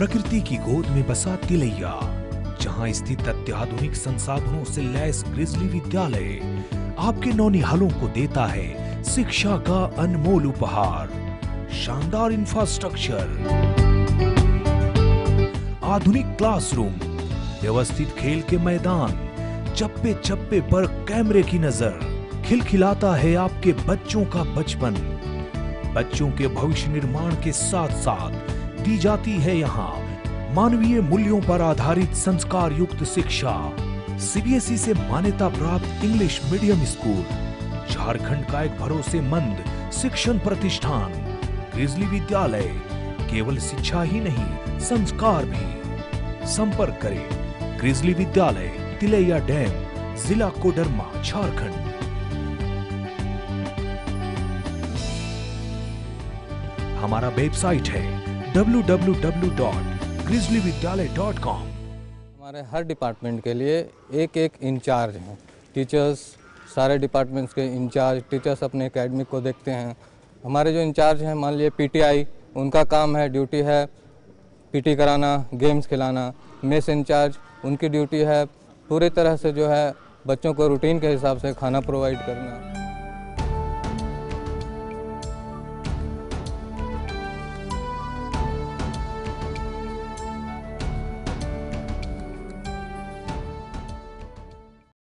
प्रकृति की गोद में बसा तिलैया, जहाँ स्थित अत्याधुनिक संसाधनों से लैस ग्रिजली विद्यालय आपके नौनिहालों को देता है शिक्षा का अनमोल उपहार। शानदार इंफ्रास्ट्रक्चर आधुनिक क्लासरूम व्यवस्थित खेल के मैदान, चप्पे चप्पे पर कैमरे की नज़र, खिलखिलाता है आपके बच्चों का बचपन। बच्चों के भविष्य निर्माण के साथ साथ दी जाती है यहाँ। मानवीय मूल्यों पर आधारित संस्कार युक्त शिक्षा सीबीएसई से मान्यता प्राप्त इंग्लिश मीडियम स्कूल झारखंड का एक भरोसेमंद शिक्षण प्रतिष्ठान। ग्रिजली विद्यालय। केवल शिक्षा ही नहीं, संस्कार भी। संपर्क करें। ग्रिजली विद्यालय, तिलैया डैम, जिला कोडरमा, झारखंड। हमारा वेबसाइट है www.grizzlyvidyalay.com हमारे हर डिपार्टमेंट के लिए एक एक इंचार्ज हैं। टीचर्स सारे डिपार्टमेंट्स के इंचार्ज टीचर्स अपने एकेडमिक को देखते हैं। हमारे जो इंचार्ज हैं, मान लीजिए पीटीआई उनका काम है ड्यूटी है पीटी कराना गेम्स खिलाना मेस इंचार्ज उनकी ड्यूटी है पूरी तरह से जो है बच्चों को रूटीन के हिसाब से खाना प्रोवाइड करना।